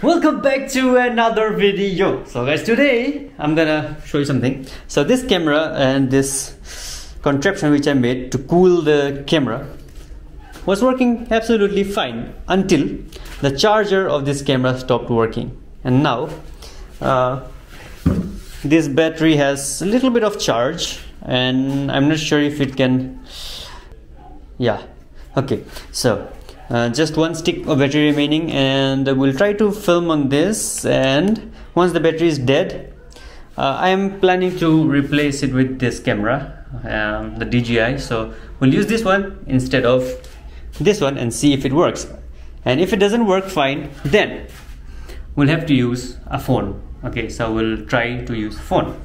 welcome back to another video. So guys today i'm gonna show you something. So this camera and this contraption which i made to cool the camera was working absolutely fine until the charger of this camera stopped working. And now uh, this battery has a little bit of charge and i'm not sure if it can yeah. Okay so uh, just one stick of battery remaining and we'll try to film on this. And once the battery is dead uh, I am planning to replace it with this camera um, the DJI so we'll use this one instead of this one and see if it works. And if it doesn't work fine. Then we'll have to use a phone. Okay so we'll try to use phone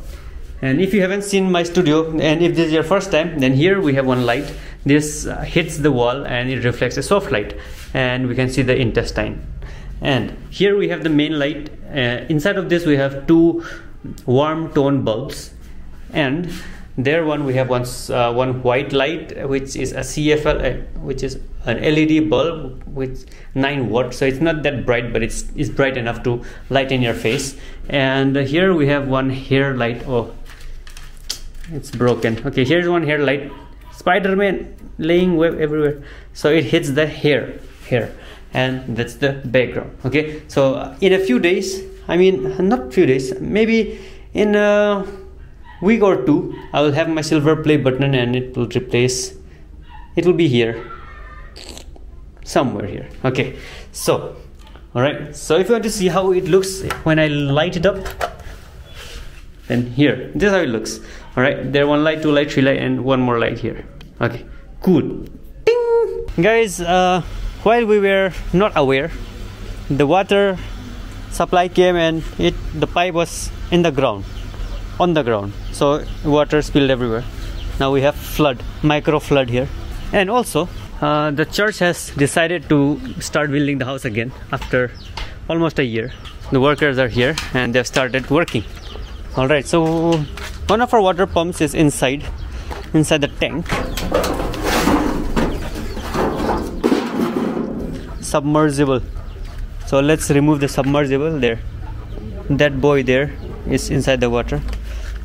and if you haven't seen my studio and if this is your first time then here we have one light. This uh, hits the wall and it reflects a soft light. And we can see the intestine. And here we have the main light. Uh, inside of this we have two warm tone bulbs. And there one we have one uh, one white light which is a CFL uh, which is an LED bulb with 9 watts. So it's not that bright but it's it's bright enough to lighten your face. And here we have one hair light. Oh it's broken. Okay here's one here light. Spider-man laying web everywhere. So it hits the hair here and that's the background. Okay so in a few days i mean not few days maybe in a week or two i will have my silver play button and it will replace it will be here. Somewhere here. Okay so all right so if you want to see how it looks when i light it up then here. This is how it looks. All right there one light two light three light and one more light here. Okay. Cool Ding! guys uh, while we were not aware the water supply came and it the pipe was in the ground. On the ground. So water spilled everywhere. Now we have flood micro flood here. And also uh, the church has decided to start building the house again after almost a year. The workers are here and they've started working all right so one of our water pumps is inside inside the tank. Submersible. So let's remove the submersible there. That boy there is inside the water.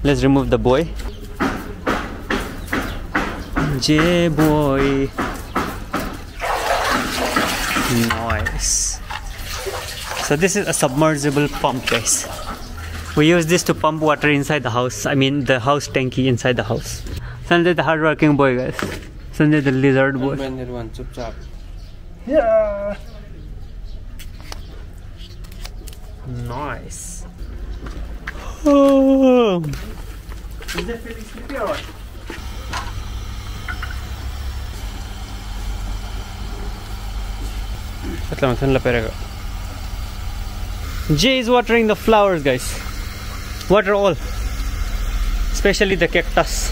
Let's remove the boy. J boy. Nice. So this is a submersible pump guys we use this to pump water inside the house i mean the house tanky inside the house Sanjay the hardworking boy, guys. Sanjay the lizard boy. Yeah. Nice. Oh. Is it feeling sleepy or what? Jay is watering the flowers guys water all especially the cactus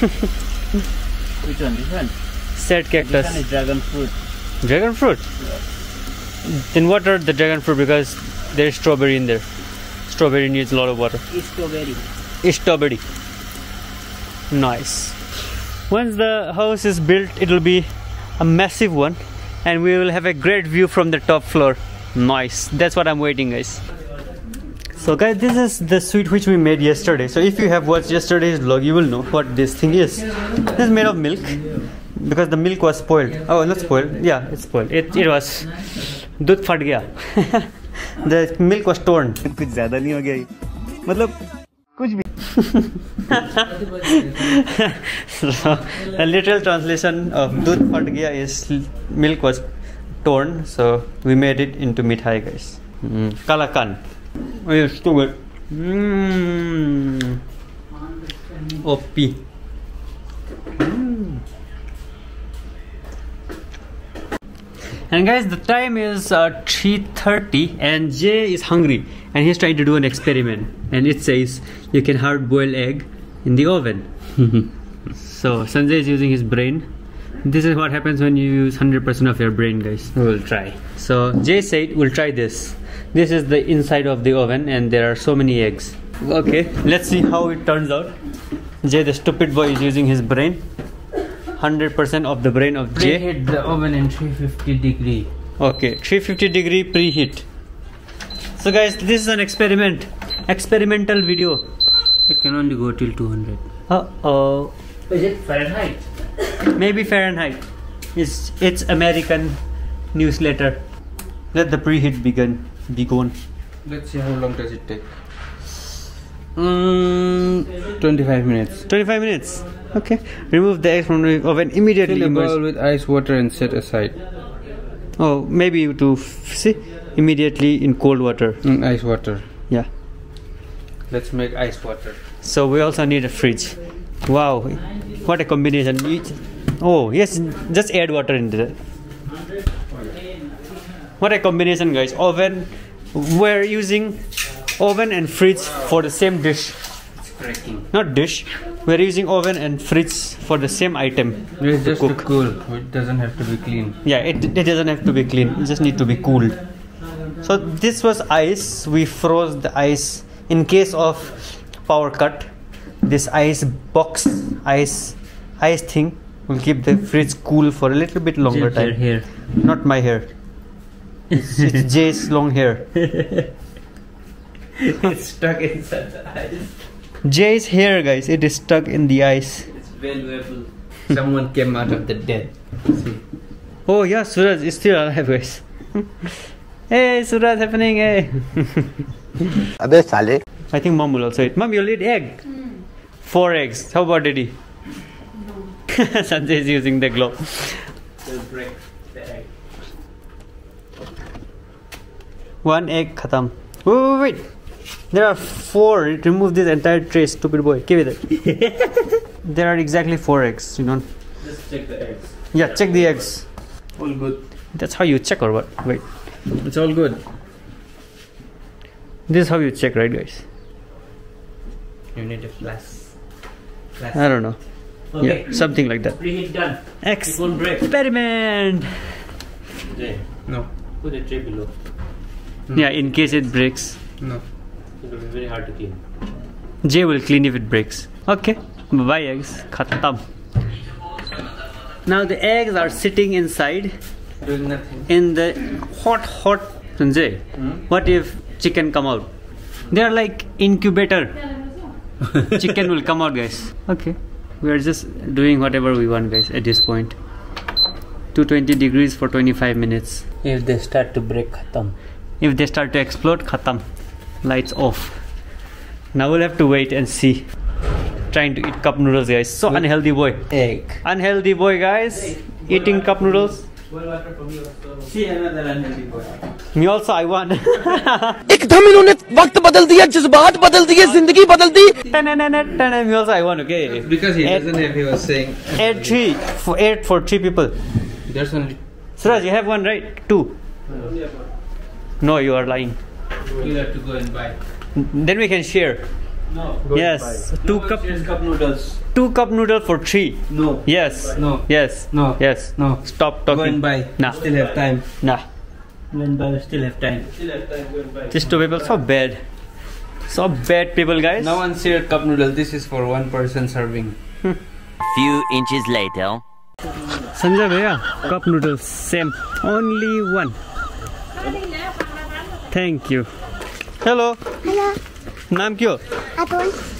Which one? This one? Sad cactus. This one is dragon fruit. Dragon fruit? Then water the dragon fruit because there is strawberry in there. Strawberry needs a lot of water. Strawberry. Strawberry. Nice. Once the house is built, it will be a massive one and we will have a great view from the top floor. Nice. That's what I'm waiting guys so guys this is the sweet which we made yesterday. So if you have watched yesterday's vlog you will know what this thing is. This is made of milk because the milk was spoiled. Oh not spoiled. Yeah it's spoiled. It, it was दूध फट gaya. the milk was torn. कुछ ज़्यादा नहीं हो गया मतलब कुछ भी। So a literal translation of दूध फट gaya is milk was torn. So we made it into mithai guys. Mm. kalakand Oh good. Mmm. OP. Mm. And guys, the time is uh, 3.30 and Jay is hungry and he's trying to do an experiment. And it says you can hard boil egg in the oven. so Sanjay is using his brain. This is what happens when you use 100% of your brain guys. We'll try. So Jay said we'll try this this is the inside of the oven and there are so many eggs okay let's see how it turns out jay the stupid boy is using his brain 100% of the brain of jay preheat the oven in 350 degree okay 350 degree preheat So guys, this is an experiment, experimental video. It can only go till 200. Uh oh. Is it Fahrenheit? Maybe Fahrenheit. It's it's American newsletter. Let the preheat begin. Begone. Let's see how long does it take. Mm, 25 minutes. 25 minutes. Okay. Remove the egg from the oven immediately. Fill a bowl with ice water and set aside. Oh, maybe to f- see immediately in cold water. Mm, ice water. Yeah. Let's make ice water. So we also need a fridge. Wow, what a combination! Each- Oh yes, just add water into that. What a combination, guys! Oven. We're using oven and fridge for the same dish. Not dish. We're using oven and fridge for the same item. It's just to cook. cool. It doesn't have to be clean. Yeah, it, it doesn't have to be clean. It just need to be cooled. So this was ice. We froze the ice in case of power cut. This ice box, ice, I think we'll keep the fridge cool for a little bit longer time. Hair, hair. Not my hair. It's, it's Jay's long hair. it's stuck inside the ice. Jay's hair, guys. It is stuck in the ice. It's valuable. Someone came out of the dead. See. Oh yeah, Suraj is still alive, guys. hey, Suraj, happening, hey. Sale. I think mom will also eat. Mom, you'll eat egg. Mm. Four eggs. How about daddy? Sanjay is using the glove. We'll break the egg. One egg, khatam. Wait, wait, wait. There are four. Remove this entire tray, stupid boy. Give it. there are exactly four eggs. You don't. Just check the eggs. Yeah, check the eggs. All good. That's how you check or what? Wait. It's all good. This is how you check, right, guys? You need a. Flash. I don't know. Okay. Yeah, something like that. Preheat done. It won't break. Experiment. Jay, No. put the tray below. Yeah, in case it breaks. No. It will be very hard to clean. Jay will clean if it breaks. Okay. Bye eggs. Khatam. Now the eggs are sitting inside Doing nothing. in the hot, hot Sanjay. hmm? What if chicken come out? They are like incubator. chicken will come out, guys. Okay We are just doing whatever we want, guys. At this point. 220 degrees for 25 minutes. If they start to break, khatam. If they start to explode, khatam. Lights off. Now we'll have to wait and see. Trying to eat cup noodles, guys. So unhealthy boy. Egg. Unhealthy boy, guys. Eating cup noodles. See another unhealthy boy. Me also, I want. एकदम इन्होंने वक्त बदल दिया जज्बात बदल दिए ज़िंदगी बदल दी. Suraj, you have one, right? Two. No, you are lying. You'll have to go and buy. Then we can share. No. Yes, two no, cup, cup noodles. two cup noodle for three. No. Yes. No. Yes. No. Yes. No. Stop talking. Go and buy. Nah. Still have time. Nah. त्यस्तो people सब bad सब bad people guys no one share cup noodle this is for one person serving few inches lighter Sanjay भैया cup noodles same only one thank you hello नाम के हो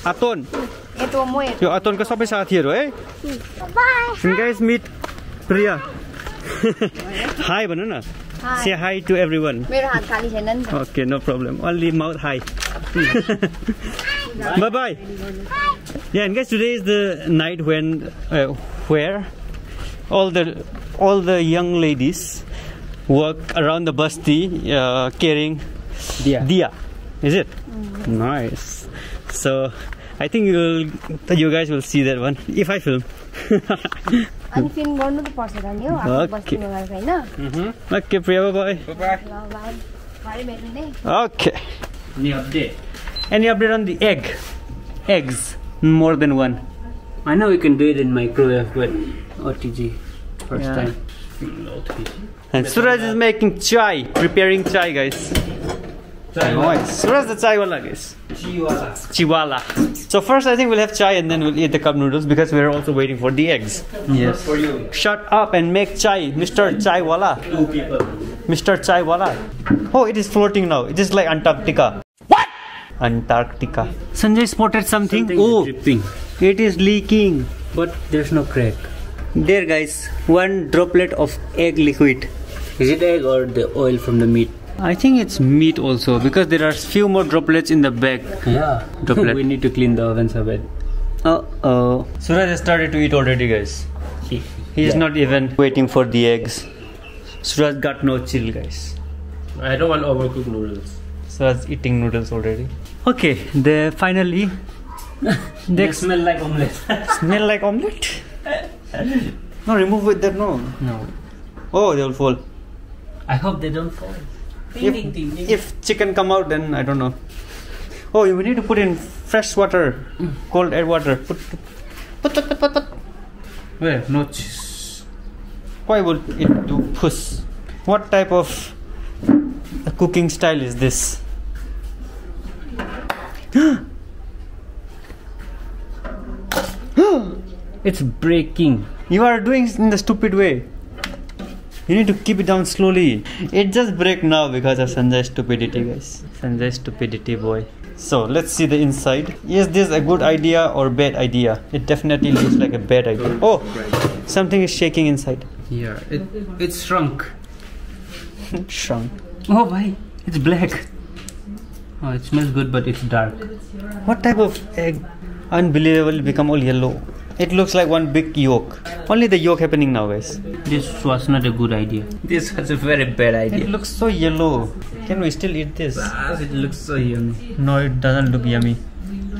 अतोन यो अतोनको सबै साथीहरू है गाइज मिट प्रिया हाई भन न Hi. Say hi to everyone. okay, no problem. Only mouth hi. bye bye. Yeah, and guys, today is the night when uh, where all the all the young ladies work around the basti uh, carrying dia. dia. Is it? Mm. Nice. So I think you you guys will see that one if I film. अनि film गर्नु त पर्छ त नि हो आफ्नो Okay. बस्तीमा गएर होइन okay, Priya, bye bye. Bye bye. ल बाई भरे भेट्नु नै Okay. Any update? Any update on the egg? Eggs, more than one. I know we can do it in microwave, but OTG first Yeah. time. And Suraj is making chai, preparing chai, guys. Nice. Suraj the chai wala, guys. Chiwala. So first, I think we'll have chai and then we'll eat the cup noodles because we're also waiting for the eggs. Yes. For you. Shut up and make chai, Mr. Chai wala. Two people. Mr. Chai Wala. Oh, it is floating now. It is like Antarctica. What? Antarctica. Sanjay spotted something. Something oh, is dripping, it is leaking. but there's no crack. There, guys, one droplet of egg liquid. Is it egg or the oil from the meat? I think it's meat also because there are few more droplets in the bag. Yeah. Droplet. we need to clean the ovens a bit. Uh oh. Suraj has started to eat already, guys. He, He is not even waiting for the eggs. Suraj got no chill, guys. I don't want overcooked noodles. Suraj eating noodles already. Okay, the finally they they smell like omelette. smell like omelette. No, remove with that. No. no. Oh, they will fall. I hope they don't fall. If, if chicken come out, then I don't know. Oh, we need to put in fresh water, cold air water. Put, put, put, put, put, put. Where? No cheese. Why would it do puss? What type of cooking style is this? It's breaking. You are doing in the stupid way. You need to keep it down slowly. It just break now because of Sanjay's stupidity, guys. Sanjay's stupidity, boy. So let's see the inside. Is this a good idea or bad idea? It definitely looks like a bad idea. Oh, something is shaking inside. Here. It, it's shrunk. Shrunk. Oh, why? It's black. Oh, it smells good, but it's dark. What type of egg? Unbelievable, become all yellow. It looks like one big yolk. Only the yolk happening now, guys. This was not a good idea. This was a very bad idea. It looks so yellow. Can we still eat this? It looks so yummy. No, it doesn't look yummy.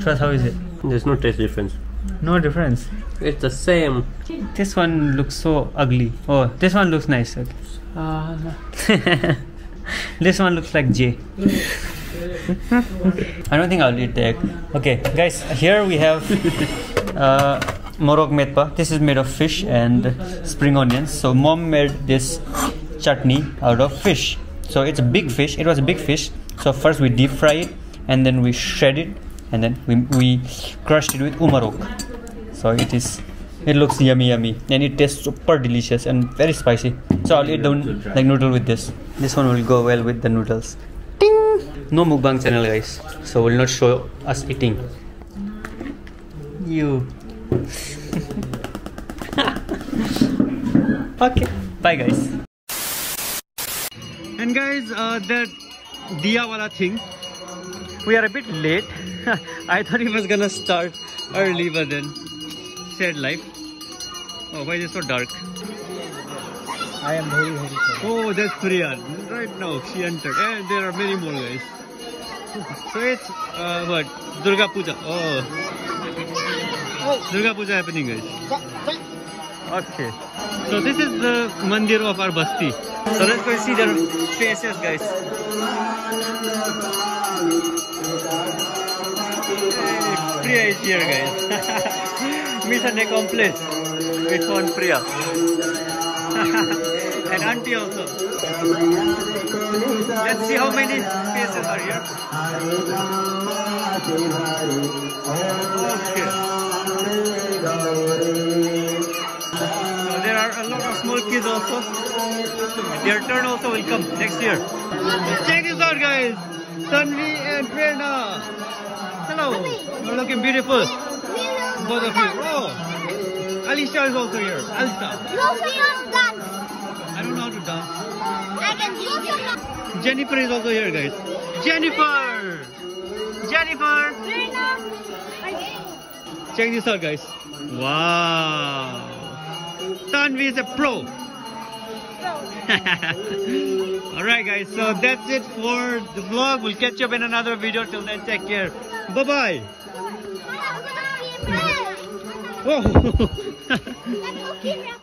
Trust, how is it? There's no taste difference. No difference. It's the same. This one looks so ugly. Oh, this one looks nice. Okay. this one looks like J. I don't think I'll eat the egg. Okay, guys, here we have uh, metpa. This is made of fish and spring onions. So mom made this chutney out of fish. So it's a big fish. It was a big fish. So first we deep fry it and then we shred it and then we, we crushed it with umarok. So it is it looks yummy yummy and it tastes super delicious and very spicy. So I'll eat the like noodle with this. This one will go well with the noodles. Ding! No mukbang channel guys. So we'll not show us eating. You Okay. Bye guys. And guys, uh, that Diya wala thing, we are a bit late. I thought it was gonna start early, but then sad life. Oh, why is it so dark? I am very very sorry. Oh, that's Priya. Right now, she entered. And there are many more guys. So it's, uh, what? Durga Puja. Oh. Oh, Durga Puja happening, guys. Okay. So this is the mandir of our basti. So let's go see their faces, guys. Priya is here, guys. Mission accomplished. We found Priya. and auntie also. Let's see how many faces are here. Okay. So there are a lot of small kids also. Their turn also will come next year. Check this out, guys. Tanvi and Prerna. Hello. You're looking beautiful. Both of you. Oh. Alicia is also here. Alisa. You also dance. Dance. I can do also Jennifer is also here, guys. Jennifer! Jennifer! Check this out, guys. Wow! Tanvi is a pro. Alright, guys. So that's it for the vlog. We'll catch up in another video. Till then, take care. Bye bye.